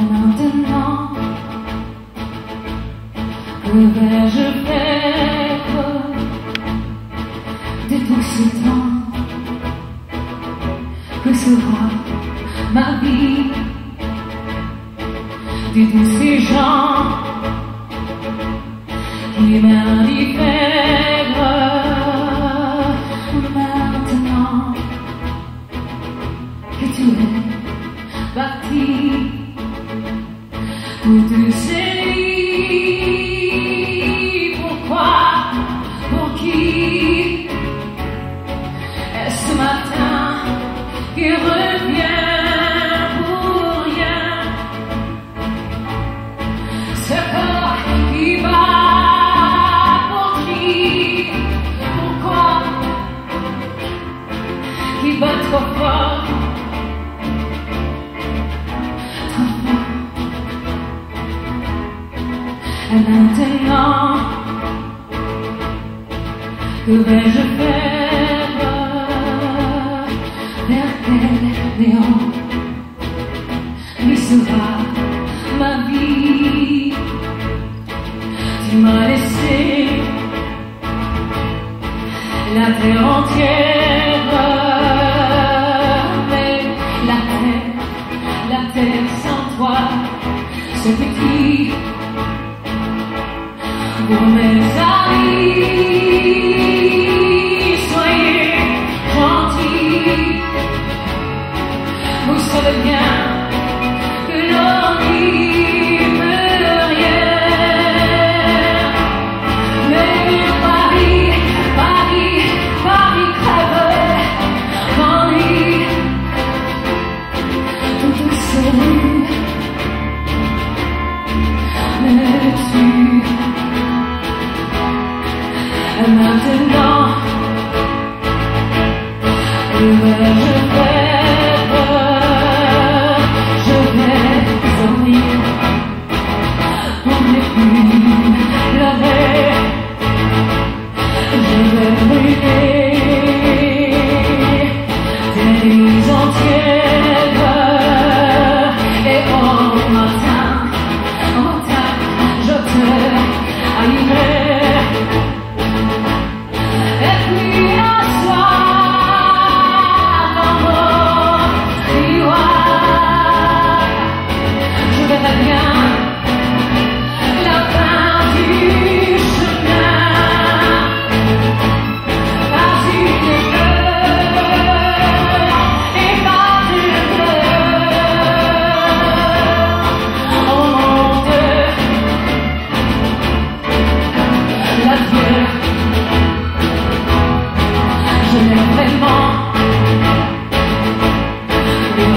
maintenant Que vais-je faire de tout ce temps Que sera ma vie de tous ces gens qui m'indiffèrent pour tous ces nuits. Pourquoi, pour qui est-ce ce matin qui revient pour rien? Ce corps qui bat pour qui? Pourquoi? Qui bat trop fort? Et maintenant, que vais-je faire? Vers quel néant? Qui sera ma vie? Tu m'as laissé la terre entière, mais la terre, la terre sans toi, c'est petit. Où mes amis sont-ils? Vous savez bien que l'on n'y peut rien. Mais Paris, Paris, Paris crève, Paris. nous te suis-je? Mais tu never